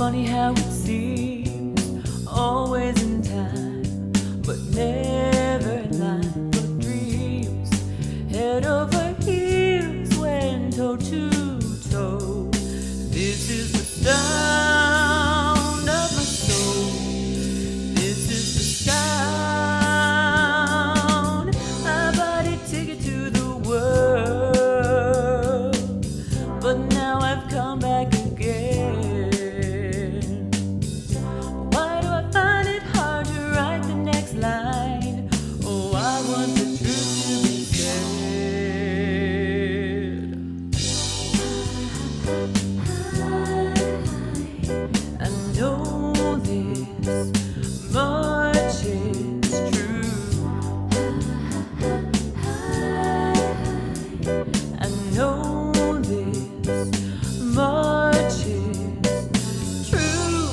Funny how it seems always is, much is true.